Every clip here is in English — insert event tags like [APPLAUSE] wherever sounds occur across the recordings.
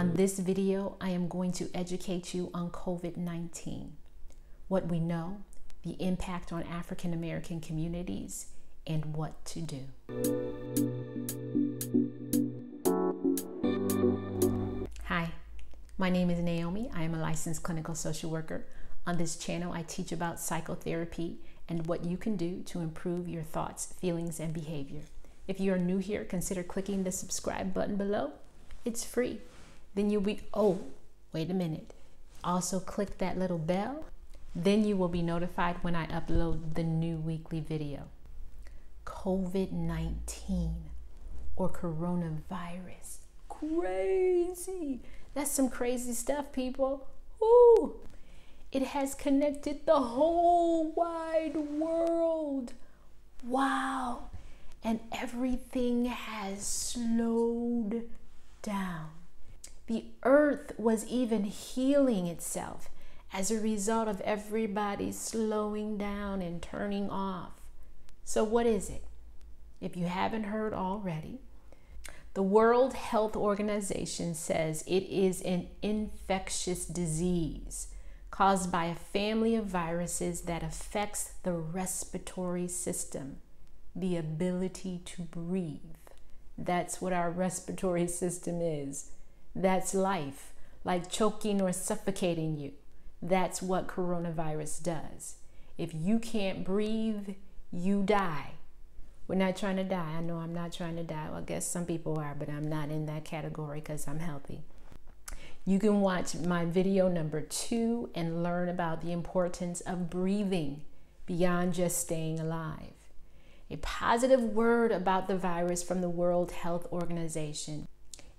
On this video, I am going to educate you on COVID-19, what we know, the impact on African American communities, and what to do. Hi, my name is Naomi. I am a licensed clinical social worker. On this channel, I teach about psychotherapy and what you can do to improve your thoughts, feelings, and behavior. If you are new here, consider clicking the subscribe button below. It's free. Then you'll be, oh, wait a minute. Also, click that little bell. Then you will be notified when I upload the new weekly video. COVID 19 or coronavirus. Crazy. That's some crazy stuff, people. Ooh. It has connected the whole wide world. Wow. And everything has slowed down. The earth was even healing itself as a result of everybody slowing down and turning off. So, what is it? If you haven't heard already, the World Health Organization says it is an infectious disease caused by a family of viruses that affects the respiratory system, the ability to breathe. That's what our [LAUGHS] respiratory system is. That's life, like choking or suffocating you. That's what coronavirus does. If you can't breathe, you die. We're not trying to die. I know I'm not trying to die. Well, I guess some people are, but I'm not in that category because I'm healthy. You can watch my video number two and learn about the importance of breathing beyond just staying alive. A positive word about the virus from the World Health Organization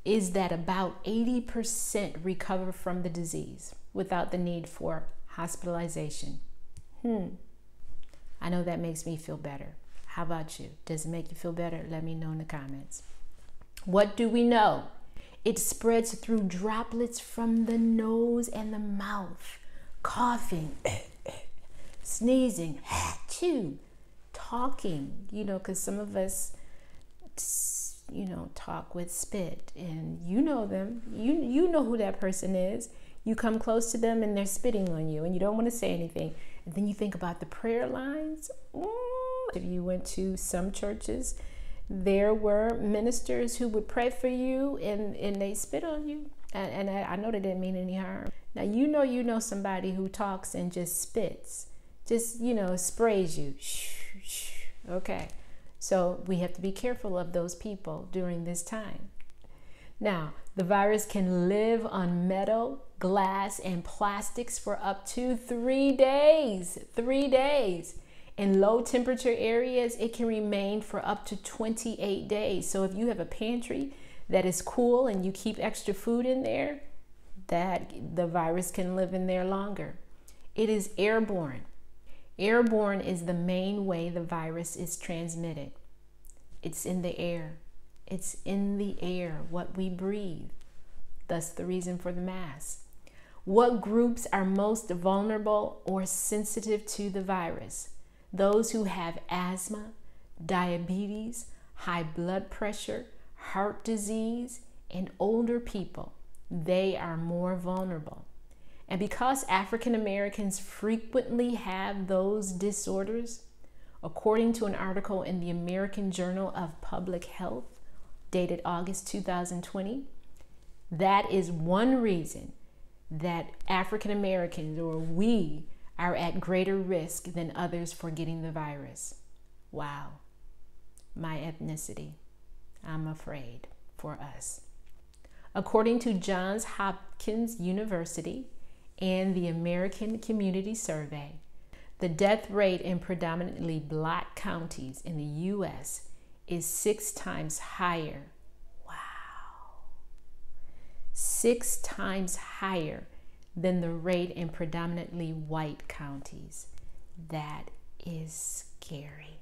is that about 80% recover from the disease without the need for hospitalization. Hmm. I know that makes me feel better. How about you? Does it make you feel better? Let me know in the comments. What do we know? It spreads through droplets from the nose and the mouth, coughing, [COUGHS] sneezing, [COUGHS] too, talking, you know, because some of us you know, talk with spit and you know them. You you know who that person is. You come close to them and they're spitting on you and you don't want to say anything. And then you think about the prayer lines. Mm. If you went to some churches, there were ministers who would pray for you and, and they spit on you. And, and I, I know they didn't mean any harm. Now, you know, you know somebody who talks and just spits, just, you know, sprays you. Okay. So we have to be careful of those people during this time. Now, the virus can live on metal, glass, and plastics for up to three days. Three days. In low temperature areas, it can remain for up to 28 days. So if you have a pantry that is cool and you keep extra food in there, that the virus can live in there longer. It is airborne. Airborne is the main way the virus is transmitted. It's in the air. It's in the air, what we breathe. Thus, the reason for the mask. What groups are most vulnerable or sensitive to the virus? Those who have asthma, diabetes, high blood pressure, heart disease, and older people. They are more vulnerable. And because African Americans frequently have those disorders, according to an article in the American Journal of Public Health dated August 2020, that is one reason that African Americans or we are at greater risk than others for getting the virus. Wow. My ethnicity. I'm afraid for us. According to Johns Hopkins University, and the American Community Survey, the death rate in predominantly black counties in the U.S. is six times higher. Wow. Six times higher than the rate in predominantly white counties. That is scary.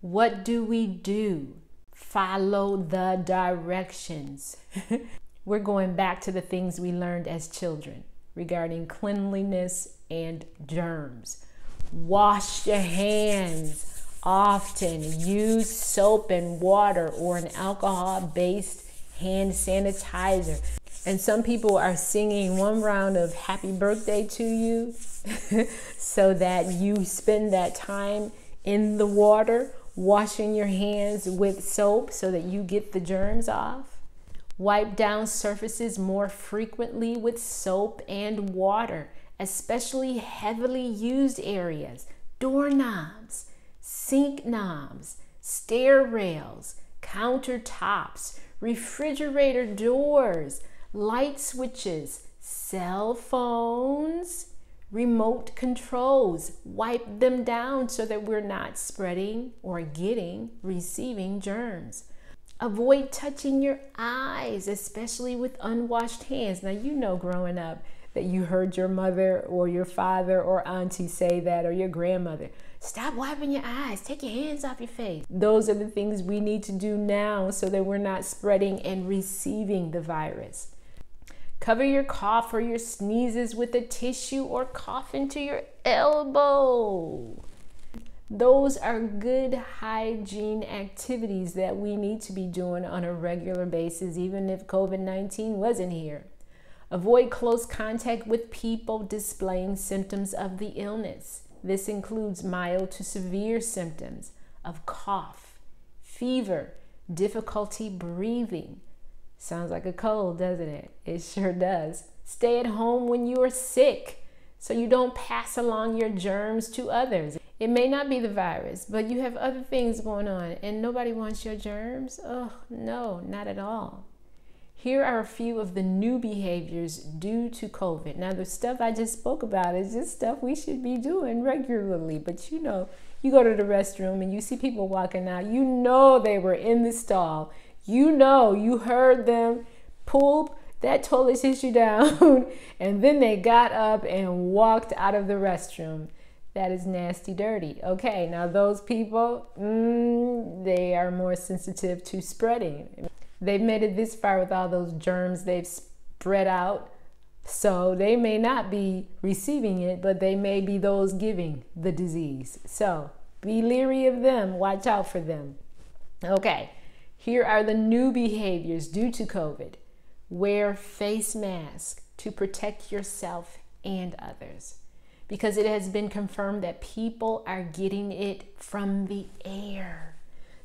What do we do? Follow the directions. [LAUGHS] We're going back to the things we learned as children regarding cleanliness and germs. Wash your hands often. Use soap and water or an alcohol based hand sanitizer. And some people are singing one round of happy birthday to you [LAUGHS] so that you spend that time in the water washing your hands with soap so that you get the germs off. Wipe down surfaces more frequently with soap and water, especially heavily used areas, doorknobs, sink knobs, stair rails, countertops, refrigerator doors, light switches, cell phones, remote controls. Wipe them down so that we're not spreading or getting, receiving germs. Avoid touching your eyes, especially with unwashed hands. Now, you know, growing up, that you heard your mother or your father or auntie say that or your grandmother. Stop wiping your eyes. Take your hands off your face. Those are the things we need to do now so that we're not spreading and receiving the virus. Cover your cough or your sneezes with a tissue or cough into your elbow. Those are good hygiene activities that we need to be doing on a regular basis, even if COVID 19 wasn't here. Avoid close contact with people displaying symptoms of the illness. This includes mild to severe symptoms of cough, fever, difficulty breathing, Sounds like a cold, doesn't it? It sure does. Stay at home when you are sick so you don't pass along your germs to others. It may not be the virus, but you have other things going on and nobody wants your germs. Oh, no, not at all. Here are a few of the new behaviors due to COVID. Now, the stuff I just spoke about is just stuff we should be doing regularly, but you know, you go to the restroom and you see people walking out, you know they were in the stall you know, you heard them pull that toilet tissue down [LAUGHS] and then they got up and walked out of the restroom. That is nasty, dirty. Okay, now those people, mm, they are more sensitive to spreading. They've made it this far with all those germs they've spread out. So they may not be receiving it, but they may be those giving the disease. So be leery of them. Watch out for them. Okay. Here are the new behaviors due to COVID. Wear face mask to protect yourself and others because it has been confirmed that people are getting it from the air.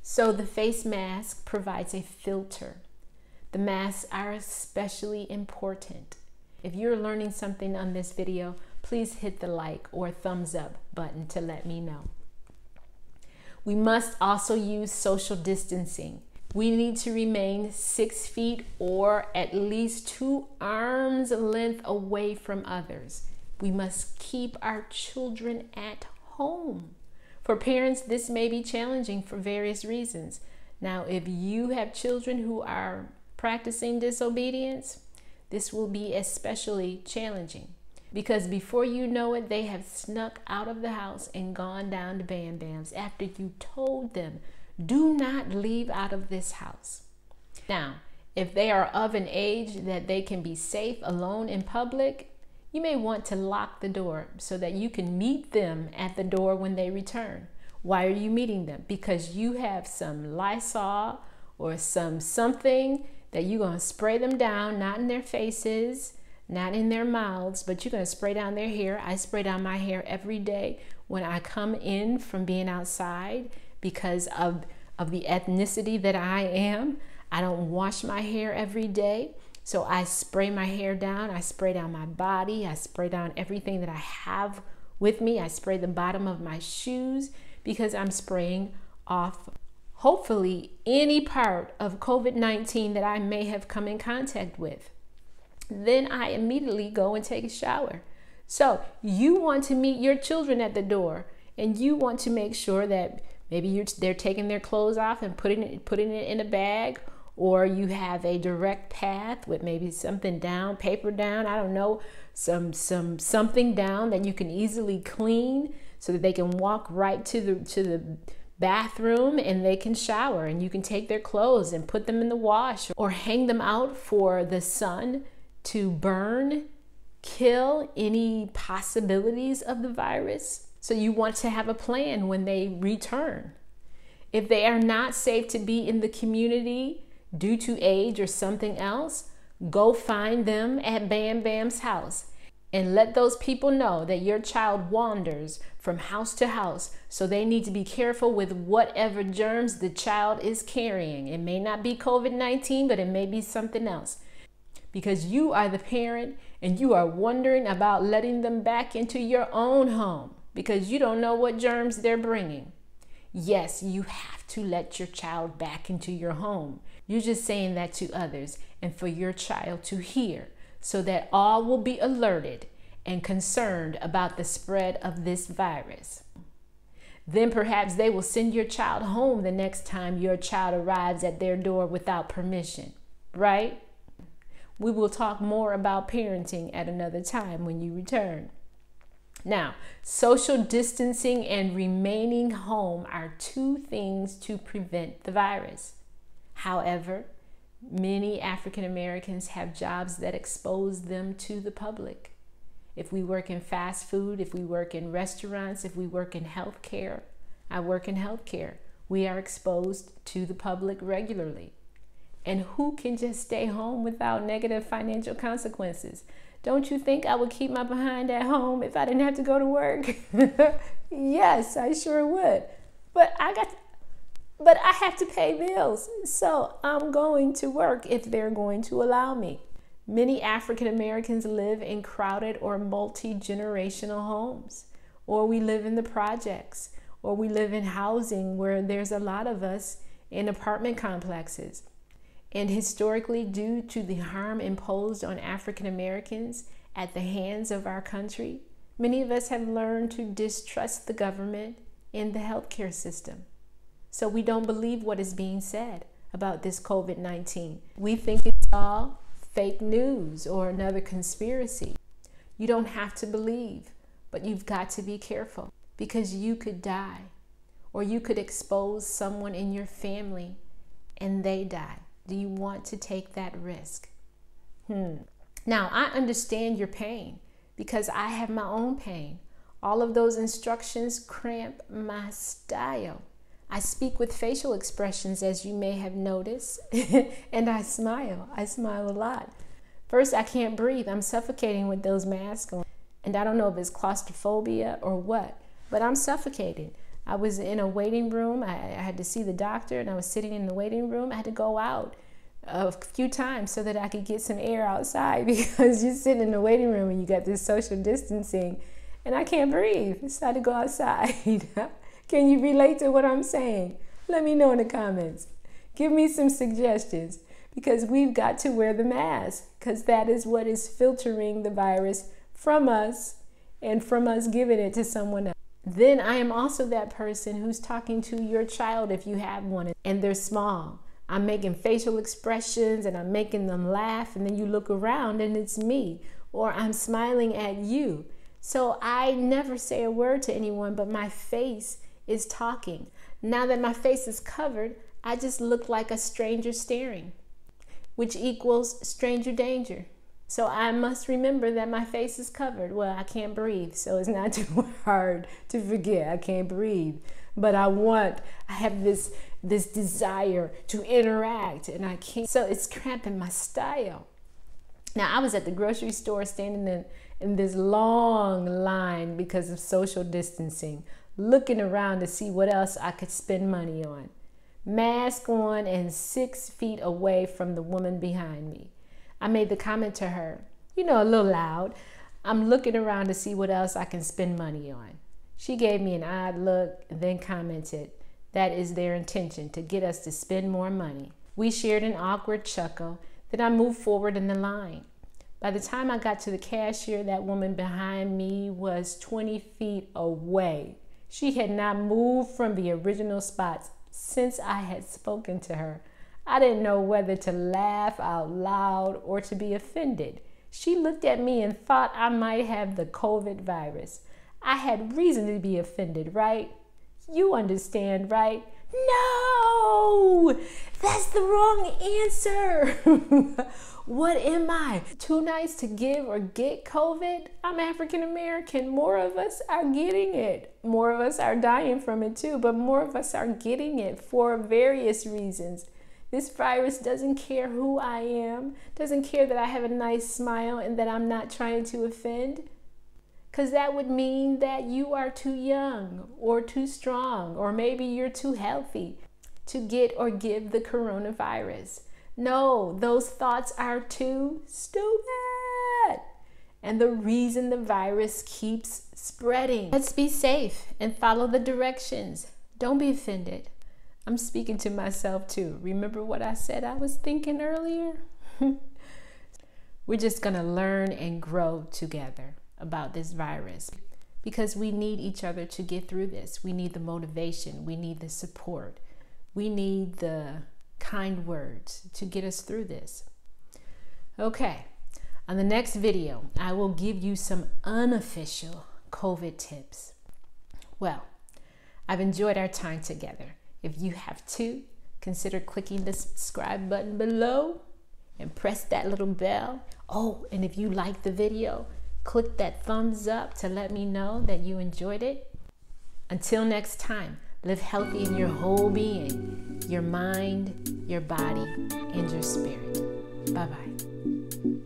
So the face mask provides a filter. The masks are especially important. If you're learning something on this video, please hit the like or thumbs up button to let me know. We must also use social distancing we need to remain six feet or at least two arms length away from others. We must keep our children at home. For parents, this may be challenging for various reasons. Now, if you have children who are practicing disobedience, this will be especially challenging because before you know it, they have snuck out of the house and gone down to Bam Bam's after you told them do not leave out of this house. Now, if they are of an age that they can be safe alone in public, you may want to lock the door so that you can meet them at the door when they return. Why are you meeting them? Because you have some Lysol or some something that you're going to spray them down, not in their faces, not in their mouths, but you're going to spray down their hair. I spray down my hair every day when I come in from being outside because of, of the ethnicity that I am. I don't wash my hair every day. So I spray my hair down, I spray down my body, I spray down everything that I have with me. I spray the bottom of my shoes because I'm spraying off hopefully any part of COVID 19 that I may have come in contact with. Then I immediately go and take a shower. So you want to meet your children at the door and you want to make sure that Maybe they're taking their clothes off and putting it, putting it in a bag, or you have a direct path with maybe something down, paper down, I don't know, some some something down that you can easily clean so that they can walk right to the to the bathroom and they can shower and you can take their clothes and put them in the wash or hang them out for the sun to burn, kill any possibilities of the virus. So you want to have a plan when they return. If they are not safe to be in the community due to age or something else, Go find them at Bam Bam's house and let those people know that your child wanders from house to house. So they need to be careful with whatever germs the child is carrying. It may not be COVID 19, but it may be something else. Because you are the parent and you are wondering about letting them back into your own home because you don't know what germs they're bringing. Yes, you have to let your child back into your home. You're just saying that to others and for your child to hear so that all will be alerted and concerned about the spread of this virus. Then perhaps they will send your child home the next time your child arrives at their door without permission, right? We will talk more about parenting at another time when you return. Now, social distancing and remaining home are two things to prevent the virus. However, Many African Americans have jobs that expose them to the public. If we work in fast food, if we work in restaurants, if we work in healthcare, I work in healthcare, we are exposed to the public regularly. And who can just stay home without negative financial consequences? Don't you think I would keep my behind at home if I didn't have to go to work? [LAUGHS] yes, I sure would. But I got but I have to pay bills. So I'm going to work if they're going to allow me. Many African Americans live in crowded or multi generational homes, or we live in the projects, or we live in housing where there's a lot of us in apartment complexes. And historically, due to the harm imposed on African Americans at the hands of our country, many of us have learned to distrust the government and the healthcare system. So we don't believe what is being said about this COVID 19. We think it's all fake news or another conspiracy. You don't have to believe, but you've got to be careful because you could die or you could expose someone in your family and they die. Do you want to take that risk? Hmm. Now, I understand your pain because I have my own pain. All of those instructions cramp my style. I speak with facial expressions, as you may have noticed, [LAUGHS] and I smile. I smile a lot. First, I can't breathe. I'm suffocating with those masks on. And I don't know if it's claustrophobia or what, but I'm suffocating. I was in a waiting room. I, I had to see the doctor, and I was sitting in the waiting room. I had to go out a few times so that I could get some air outside [LAUGHS] because you're sitting in the waiting room and you got this social distancing, and I can't breathe. So I had to go outside. [LAUGHS] Can you relate to what I'm saying? Let me know in the comments. Give me some suggestions because we've got to wear the mask because that is what is filtering the virus from us and from us giving it to someone else. Then I am also that person who's talking to your child if you have one and they're small. I'm making facial expressions and I'm making them laugh, and then you look around and it's me, or I'm smiling at you. So I never say a word to anyone, but my face is talking. Now that my face is covered, I just look like a stranger staring, which equals stranger danger. So I must remember that my face is covered. Well, I can't breathe, so it's not [LAUGHS] too hard to forget. I can't breathe. But I want, I have this this desire to interact and I can't. So it's cramping my style. Now I was at the grocery store standing in, in this long line because of social distancing looking around to see what else I could spend money on. Mask on and six feet away from the woman behind me. I made the comment to her, you know, a little loud. I'm looking around to see what else I can spend money on. She gave me an odd look and then commented, That is their intention, to get us to spend more money. We shared an awkward chuckle. Then I moved forward in the line. By the time I got to the cashier, that woman behind me was 20 feet away. She had not moved from the original spots since I had spoken to her. I didn't know whether to laugh out loud or to be offended. She looked at me and thought I might have the COVID virus. I had reason to be offended, right? You understand, right? No, that's the wrong answer. [LAUGHS] What am I? Too nice to give or get COVID? I'm African American. More of us are getting it. More of us are dying from it too, but more of us are getting it for various reasons. This virus doesn't care who I am, doesn't care that I have a nice smile and that I'm not trying to offend. Because that would mean that you are too young or too strong, or maybe you're too healthy to get or give the coronavirus. No, those thoughts are too stupid. And the reason the virus keeps spreading. Let's be safe and follow the directions. Don't be offended. I'm speaking to myself too. Remember what I said I was thinking earlier? [LAUGHS] We're just going to learn and grow together about this virus because we need each other to get through this. We need the motivation, we need the support, we need the kind words to get us through this. Okay, on the next video, I will give you some unofficial COVID tips. Well, I've enjoyed our time together. If you have too, consider clicking the subscribe button below and press that little bell. Oh, and if you like the video, click that thumbs up to let me know that you enjoyed it. Until next time, live healthy in your whole being, your mind, your body, and your spirit. Bye bye.